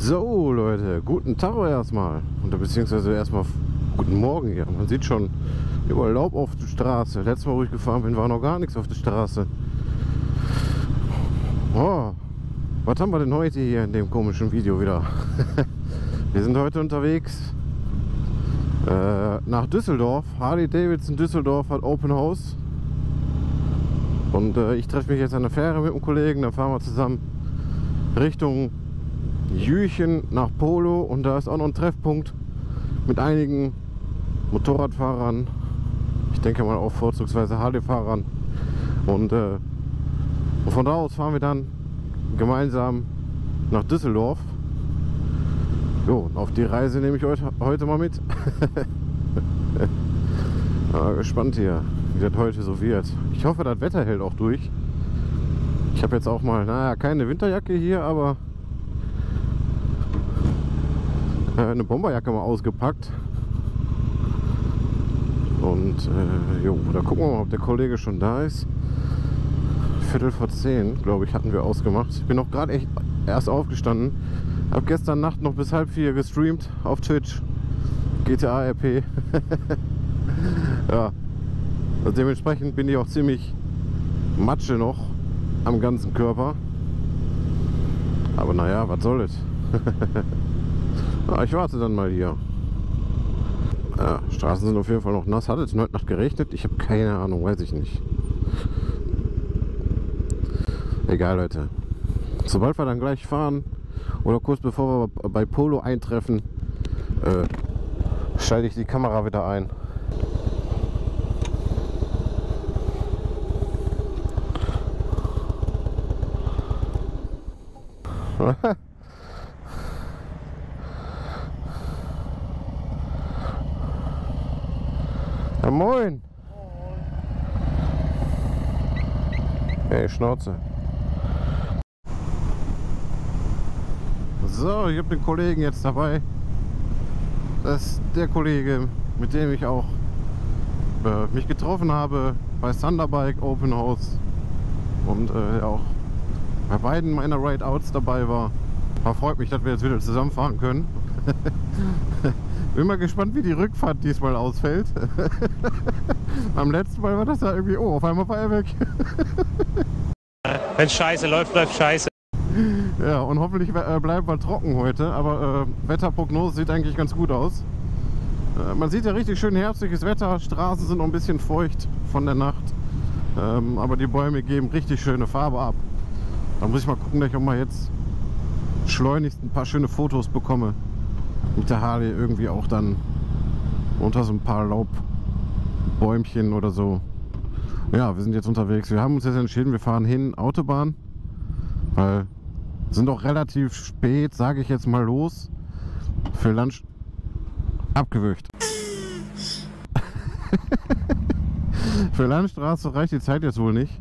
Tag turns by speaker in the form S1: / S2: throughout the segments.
S1: So Leute, guten Tag erstmal. Oder beziehungsweise erstmal guten Morgen hier. Man sieht schon überall Laub auf der Straße. Letztes Mal, wo ich gefahren bin, war noch gar nichts auf der Straße. Oh, was haben wir denn heute hier in dem komischen Video wieder? wir sind heute unterwegs äh, nach Düsseldorf. Harley Davidson Düsseldorf hat Open House. Und äh, ich treffe mich jetzt an der Fähre mit einem Kollegen. Dann fahren wir zusammen Richtung Jüchen nach Polo. Und da ist auch noch ein Treffpunkt mit einigen Motorradfahrern. Ich denke mal auch vorzugsweise Harley-Fahrern. Und, äh, und von da aus fahren wir dann gemeinsam nach Düsseldorf. Jo, auf die Reise nehme ich euch heute mal mit. ja, gespannt hier, wie das heute so wird. Ich hoffe, das Wetter hält auch durch. Ich habe jetzt auch mal, naja, keine Winterjacke hier, aber äh, eine Bomberjacke mal ausgepackt. Und äh, jo, da gucken wir mal, ob der Kollege schon da ist. Viertel vor zehn, glaube ich, hatten wir ausgemacht. Ich bin noch gerade echt erst aufgestanden. Habe gestern Nacht noch bis halb vier gestreamt auf Twitch. GTA RP. ja. Und dementsprechend bin ich auch ziemlich Matsche noch am ganzen Körper. Aber naja, was soll es? ja, ich warte dann mal hier. Ja, Straßen sind auf jeden Fall noch nass. Hat es heute Nacht geregnet? Ich habe keine Ahnung, weiß ich nicht. Egal, Leute. Sobald wir dann gleich fahren oder kurz bevor wir bei Polo eintreffen, äh, schalte ich die Kamera wieder ein. ja, moin. Hey, Schnauze. So, ich habe den Kollegen jetzt dabei. Das ist der Kollege, mit dem ich auch äh, mich getroffen habe bei Thunderbike Open House und äh, auch bei beiden meiner Rideouts dabei war. Aber freut mich, dass wir jetzt wieder zusammenfahren können. Bin mal gespannt, wie die Rückfahrt diesmal ausfällt. Am letzten Mal war das ja irgendwie, oh, auf einmal war er weg.
S2: Wenn Scheiße läuft, läuft Scheiße.
S1: Ja, und hoffentlich äh, bleiben wir trocken heute, aber äh, Wetterprognose sieht eigentlich ganz gut aus. Äh, man sieht ja richtig schön herbstliches Wetter, Straßen sind noch ein bisschen feucht von der Nacht, ähm, aber die Bäume geben richtig schöne Farbe ab. Da muss ich mal gucken, dass ich auch mal jetzt schleunigst ein paar schöne Fotos bekomme. Mit der Harley irgendwie auch dann unter so ein paar Laubbäumchen oder so. Ja, wir sind jetzt unterwegs. Wir haben uns jetzt entschieden, wir fahren hin Autobahn, weil sind auch relativ spät, sage ich jetzt mal los, für Lunch abgewürgt. für Landstraße reicht die Zeit jetzt wohl nicht.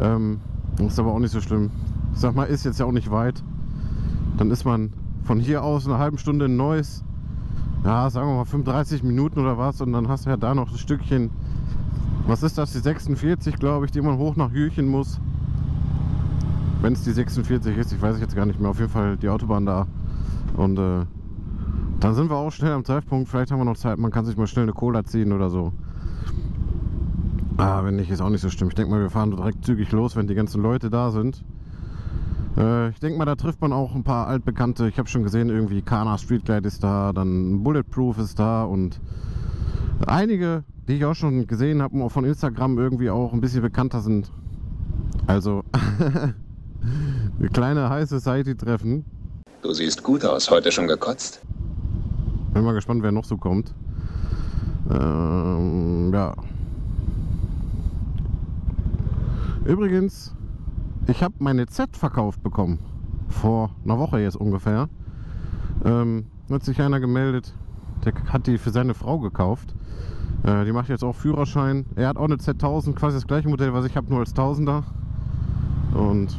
S1: Ähm, ist aber auch nicht so schlimm. Ich sag mal, ist jetzt ja auch nicht weit. Dann ist man von hier aus eine halbe Stunde in Neuss. Ja, sagen wir mal 35 Minuten oder was. Und dann hast du ja da noch ein Stückchen. Was ist das? Die 46, glaube ich, die man hoch nach Jüchen muss. Wenn es die 46 ist, ich weiß jetzt gar nicht mehr. Auf jeden Fall die Autobahn da. Und äh, dann sind wir auch schnell am Treffpunkt. Vielleicht haben wir noch Zeit. Man kann sich mal schnell eine Cola ziehen oder so. Ah, wenn nicht, ist auch nicht so schlimm. Ich denke mal, wir fahren direkt zügig los, wenn die ganzen Leute da sind. Äh, ich denke mal, da trifft man auch ein paar altbekannte. Ich habe schon gesehen, irgendwie Kana Streetglide ist da, dann Bulletproof ist da und einige, die ich auch schon gesehen habe und auch von Instagram irgendwie auch ein bisschen bekannter sind. Also, eine kleine High Society Treffen.
S3: Du siehst gut aus. Heute schon gekotzt?
S1: Bin mal gespannt, wer noch so kommt. Ähm, ja. Übrigens, ich habe meine Z verkauft bekommen. Vor einer Woche jetzt ungefähr. Ähm, hat sich einer gemeldet, der hat die für seine Frau gekauft. Äh, die macht jetzt auch Führerschein. Er hat auch eine Z1000, quasi das gleiche Modell, was ich habe, nur als Tausender. Und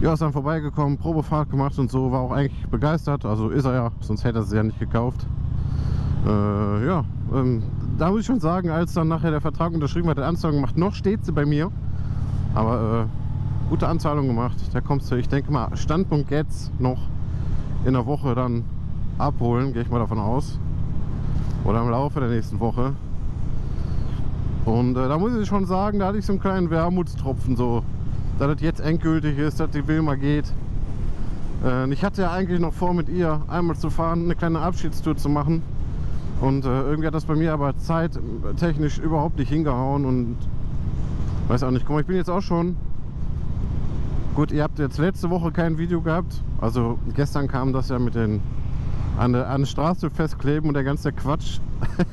S1: ja, ist dann vorbeigekommen, Probefahrt gemacht und so, war auch eigentlich begeistert. Also ist er ja, sonst hätte er sie ja nicht gekauft. Äh, ja, ähm, da muss ich schon sagen, als dann nachher der Vertrag unterschrieben hat, der Anzeigen macht, noch steht sie bei mir. Aber gute Anzahlung gemacht. Da kommst du, ich denke mal, Standpunkt jetzt noch in der Woche dann abholen, gehe ich mal davon aus. Oder im Laufe der nächsten Woche. Und äh, da muss ich schon sagen, da hatte ich so einen kleinen Wermutstropfen, so, dass das jetzt endgültig ist, dass die Wilma geht. Äh, ich hatte ja eigentlich noch vor, mit ihr einmal zu fahren, eine kleine Abschiedstour zu machen. Und äh, irgendwie hat das bei mir aber zeittechnisch überhaupt nicht hingehauen und weiß auch nicht. Guck mal, ich bin jetzt auch schon. Gut, ihr habt jetzt letzte Woche kein Video gehabt. Also gestern kam das ja mit den an der, an der Straße festkleben und der ganze Quatsch.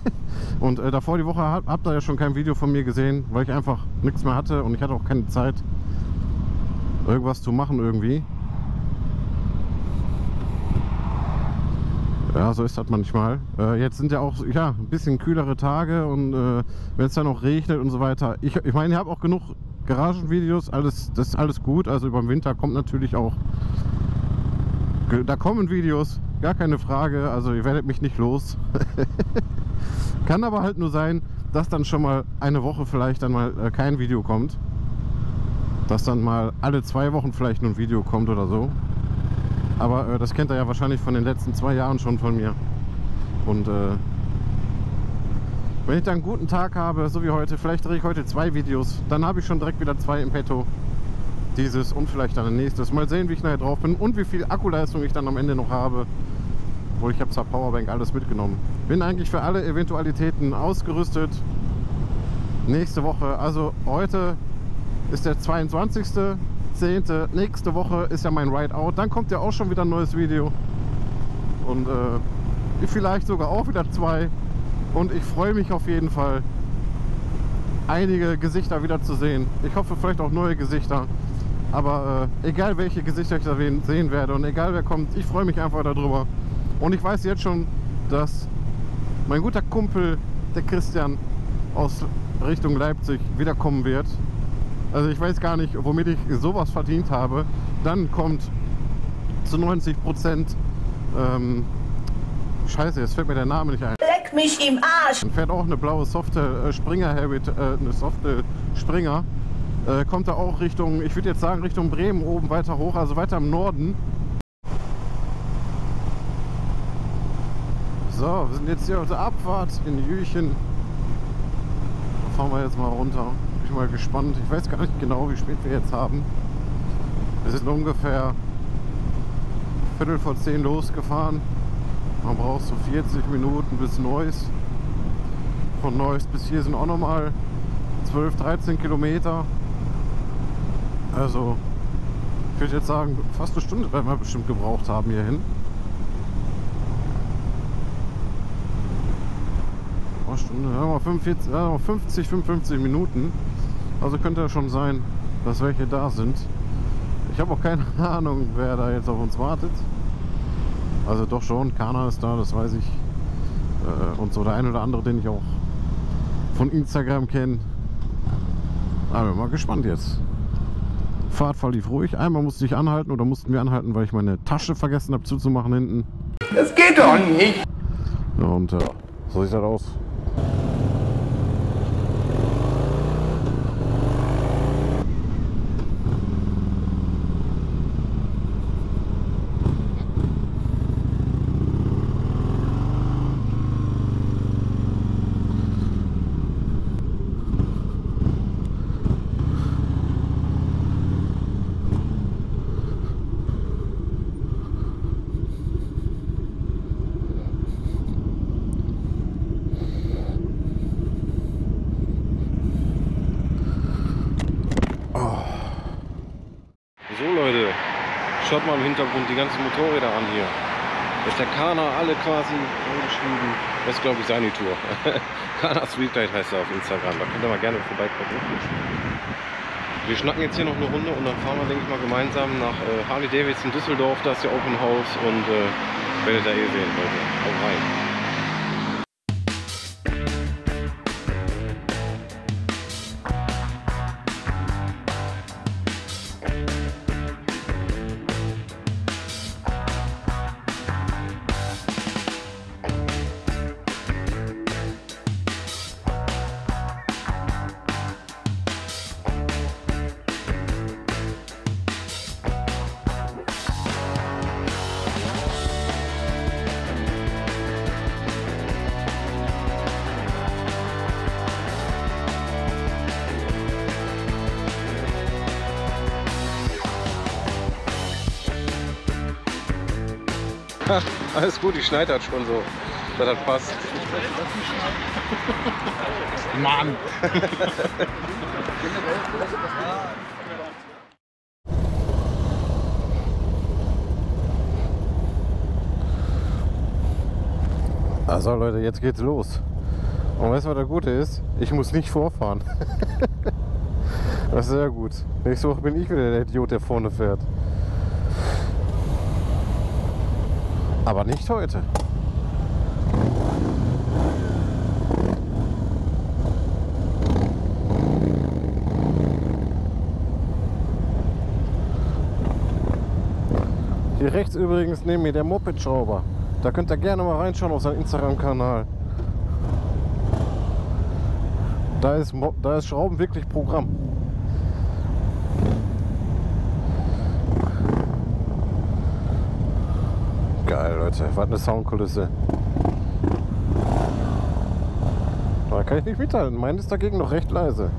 S1: und äh, davor die Woche habt, habt ihr ja schon kein Video von mir gesehen, weil ich einfach nichts mehr hatte und ich hatte auch keine Zeit, irgendwas zu machen irgendwie. Ja, so ist das manchmal. Äh, jetzt sind ja auch ja, ein bisschen kühlere Tage und äh, wenn es dann noch regnet und so weiter. Ich, ich meine, ihr habt auch genug Garagenvideos, alles, das ist alles gut. Also über den Winter kommt natürlich auch, da kommen Videos, gar keine Frage. Also ihr werdet mich nicht los. Kann aber halt nur sein, dass dann schon mal eine Woche vielleicht dann mal äh, kein Video kommt. Dass dann mal alle zwei Wochen vielleicht nur ein Video kommt oder so. Aber äh, das kennt er ja wahrscheinlich von den letzten zwei Jahren schon von mir. Und äh, wenn ich dann einen guten Tag habe, so wie heute, vielleicht drehe ich heute zwei Videos, dann habe ich schon direkt wieder zwei im Petto. Dieses und vielleicht dann ein nächstes. Mal sehen, wie ich nachher drauf bin und wie viel Akkuleistung ich dann am Ende noch habe. Obwohl ich habe zwar Powerbank alles mitgenommen. Bin eigentlich für alle Eventualitäten ausgerüstet. Nächste Woche, also heute ist der 22. 10. Nächste Woche ist ja mein Rideout. Dann kommt ja auch schon wieder ein neues Video. Und äh, vielleicht sogar auch wieder zwei. Und ich freue mich auf jeden Fall, einige Gesichter wieder zu sehen. Ich hoffe vielleicht auch neue Gesichter. Aber äh, egal welche Gesichter ich da sehen werde und egal wer kommt, ich freue mich einfach darüber. Und ich weiß jetzt schon, dass mein guter Kumpel, der Christian aus Richtung Leipzig, wiederkommen wird. Also ich weiß gar nicht, womit ich sowas verdient habe. Dann kommt zu 90 Prozent ähm, Scheiße, jetzt fällt mir der Name nicht ein.
S2: Leck mich im Arsch!
S1: Dann fährt auch eine blaue softe äh, Springer Habit, äh, eine softe Springer. Äh, kommt da auch Richtung, ich würde jetzt sagen Richtung Bremen oben weiter hoch, also weiter im Norden. So, wir sind jetzt hier auf der Abfahrt in Jüchen. Da fahren wir jetzt mal runter bin mal gespannt. Ich weiß gar nicht genau, wie spät wir jetzt haben. Wir sind ungefähr Viertel vor zehn losgefahren. Man braucht so 40 Minuten bis Neuss. Von Neuss bis hier sind auch nochmal 12, 13 Kilometer. Also, ich würde jetzt sagen, fast eine Stunde werden wir bestimmt gebraucht haben hierhin. Stunde, ja, 45, ja, 50, 55 Minuten. Also könnte ja schon sein, dass welche da sind. Ich habe auch keine Ahnung, wer da jetzt auf uns wartet. Also doch schon, Kana ist da, das weiß ich. Äh, und so der ein oder andere, den ich auch von Instagram kenne. Aber mal gespannt jetzt. Fahrt verlief ruhig. Einmal musste ich anhalten oder mussten wir anhalten, weil ich meine Tasche vergessen habe zuzumachen hinten.
S2: Das geht doch nicht!
S1: Und äh, so sieht das aus. Schaut mal im Hintergrund die ganzen Motorräder an hier. Da ist der Kana alle quasi angeschrieben. Das ist glaube ich seine Tour. Kana Streetlight heißt er auf Instagram. Da könnt ihr mal gerne vorbeigucken. Wir schnacken jetzt hier noch eine Runde und dann fahren wir, denke ich mal, gemeinsam nach äh, Harley Davidson Düsseldorf. Da ist ja Open House und äh, werdet ihr eh sehen, Leute. Hau rein. Alles gut, ich schneide das schon so. dass Das passt. Mann! Also Leute, jetzt geht's los. Und weißt du, was das Gute ist? Ich muss nicht vorfahren. das ist sehr gut. Nächste Woche bin ich wieder der Idiot, der vorne fährt. Aber nicht heute. Hier rechts übrigens neben mir der Moped-Schrauber. Da könnt ihr gerne mal reinschauen auf seinen Instagram-Kanal. Da ist, da ist Schrauben wirklich Programm. Geil, Leute. Was eine Soundkulisse. Da kann ich nicht mithalten. Mein ist dagegen noch recht leise.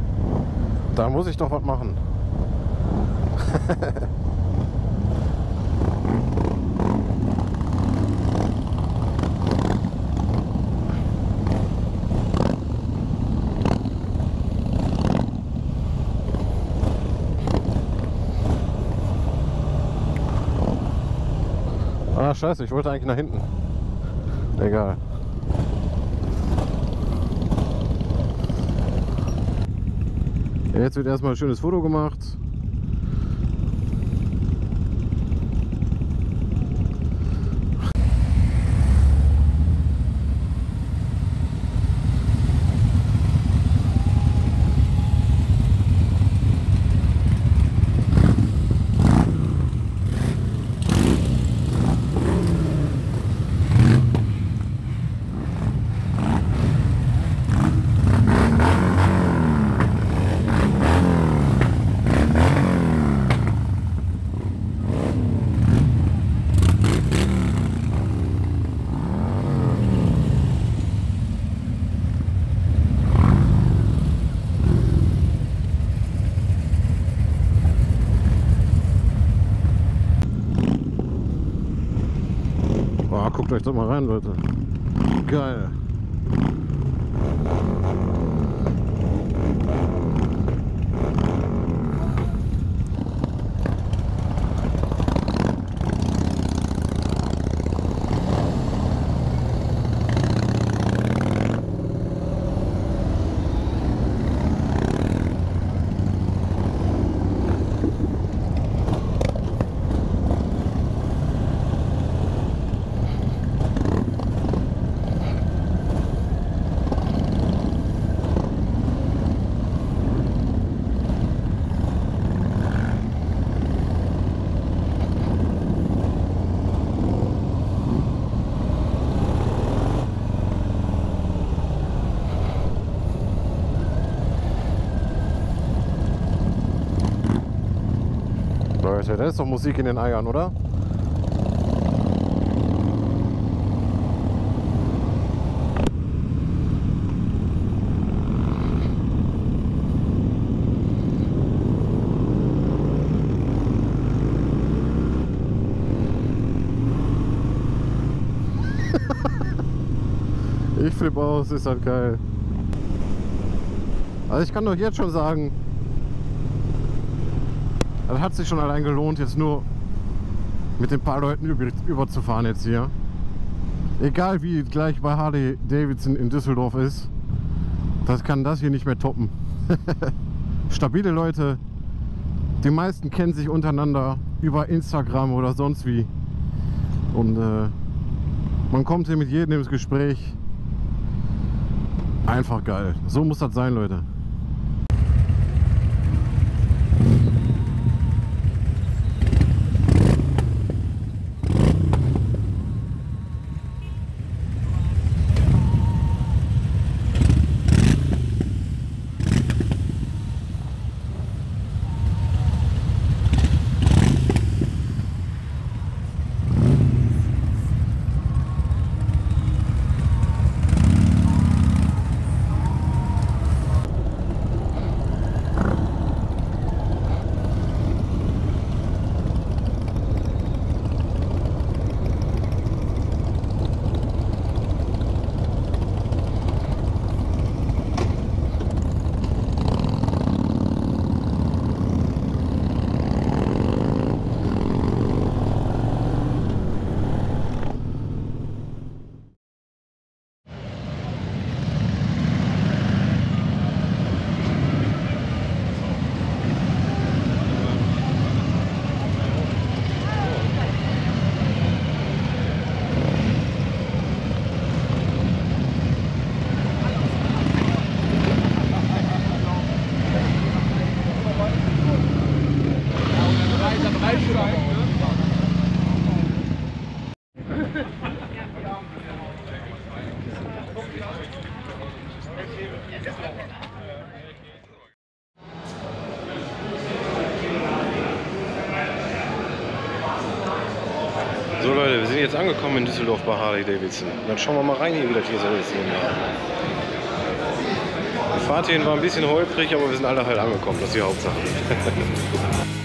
S1: Da muss ich doch was machen. Ah, scheiße, ich wollte eigentlich nach hinten. Egal. Jetzt wird erstmal ein schönes Foto gemacht. Guckt euch doch mal rein, Leute. Geil. Leute, das ist doch Musik in den Eiern, oder? Ich flippe aus, ist halt geil. Also ich kann doch jetzt schon sagen, das hat sich schon allein gelohnt, jetzt nur mit den paar Leuten über, überzufahren jetzt hier. Egal wie gleich bei Harley Davidson in Düsseldorf ist, das kann das hier nicht mehr toppen. Stabile Leute, die meisten kennen sich untereinander über Instagram oder sonst wie. Und äh, man kommt hier mit jedem ins Gespräch. Einfach geil. So muss das sein, Leute.
S4: Angekommen in Düsseldorf bei Harley Davidson. Dann schauen wir mal rein wie das hier so ist. Die Fahrt hierhin war ein bisschen holprig, aber wir sind alle halt angekommen. Das ist die Hauptsache.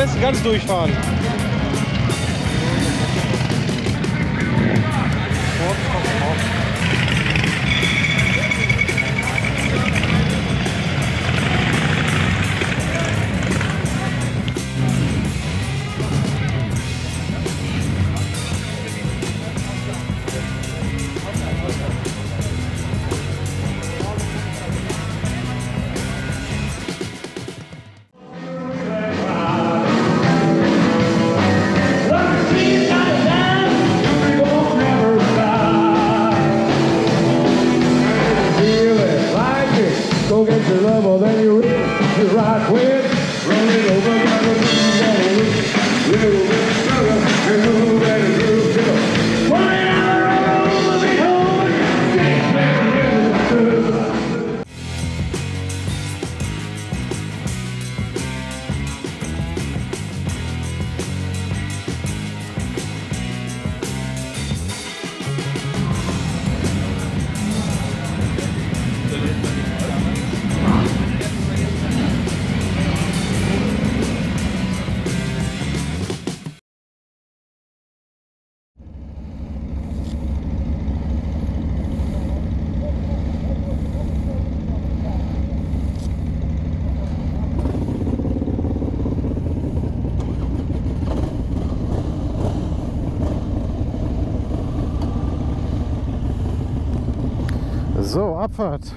S4: besten ganz durchfahren. So, Abfahrt.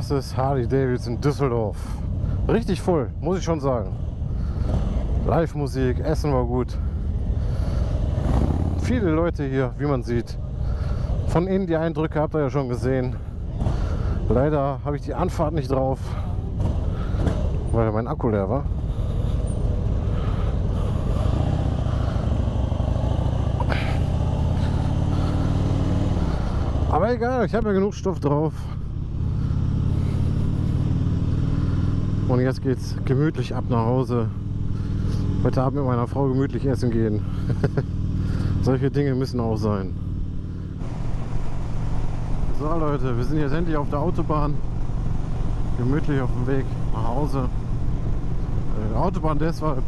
S1: Das ist Harley Davidson Düsseldorf. Richtig voll, muss ich schon sagen. Live-Musik, Essen war gut. Viele Leute hier, wie man sieht. Von innen die Eindrücke habt ihr ja schon gesehen. Leider habe ich die Anfahrt nicht drauf, weil mein Akku leer war. Aber egal, ich habe ja genug Stoff drauf. Und jetzt geht's gemütlich ab nach Hause. Heute Abend mit meiner Frau gemütlich essen gehen. Solche Dinge müssen auch sein. So Leute, wir sind jetzt endlich auf der Autobahn. Gemütlich auf dem Weg nach Hause. Äh, Autobahn deshalb,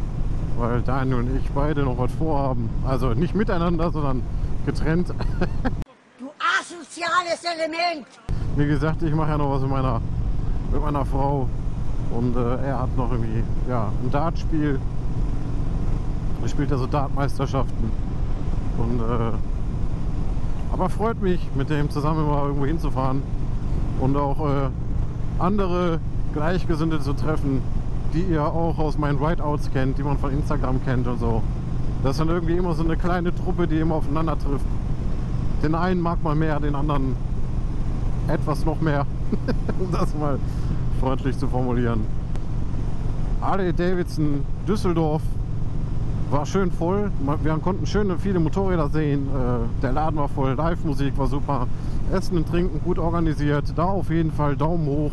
S1: weil Daniel und ich beide noch was vorhaben. Also nicht miteinander, sondern getrennt.
S5: Du asoziales Element!
S1: Wie gesagt, ich mache ja noch was mit meiner, mit meiner Frau. Und äh, er hat noch irgendwie ja, ein Dartspiel. Er spielt ja so Dartmeisterschaften. Und, äh, aber freut mich, mit dem zusammen mal irgendwo hinzufahren und auch äh, andere Gleichgesinnte zu treffen, die ihr auch aus meinen Whiteouts kennt, die man von Instagram kennt und so. Das ist dann irgendwie immer so eine kleine Truppe, die immer aufeinander trifft. Den einen mag man mehr, den anderen etwas noch mehr, um das mal freundlich zu formulieren. Harley Davidson Düsseldorf war schön voll. Wir konnten schöne viele Motorräder sehen. Äh, Der Laden war voll, Live-Musik war super. Essen und Trinken gut organisiert. Da auf jeden Fall Daumen hoch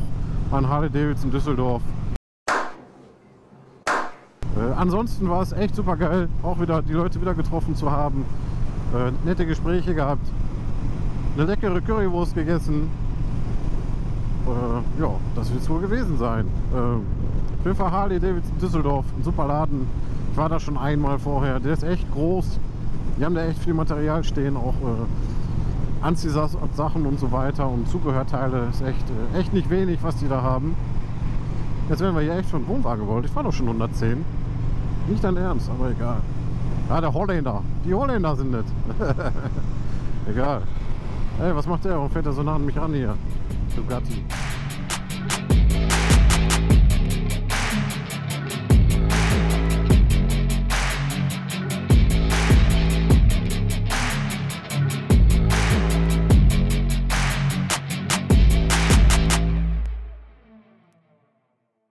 S1: an Harley Davidson Düsseldorf. Äh, ansonsten war es echt super geil, auch wieder die Leute wieder getroffen zu haben. Äh, nette Gespräche gehabt. Eine leckere Currywurst gegessen. Äh, ja, das wird es wohl gewesen sein. Äh, Fall Harley Davidson Düsseldorf, ein super Laden. Ich war da schon einmal vorher. Der ist echt groß. Die haben da echt viel Material stehen, auch äh, Anziehsachen und so weiter und Zubehörteile. Ist echt, äh, echt nicht wenig, was die da haben. Jetzt werden wir hier echt schon Wohnwagen gewollt. Ich fahre doch schon 110. Nicht dein Ernst, aber egal. Ja, der Holländer. Die Holländer sind nett. egal. Ey, was macht der? Warum fährt er so nah an mich ran hier? to grab me.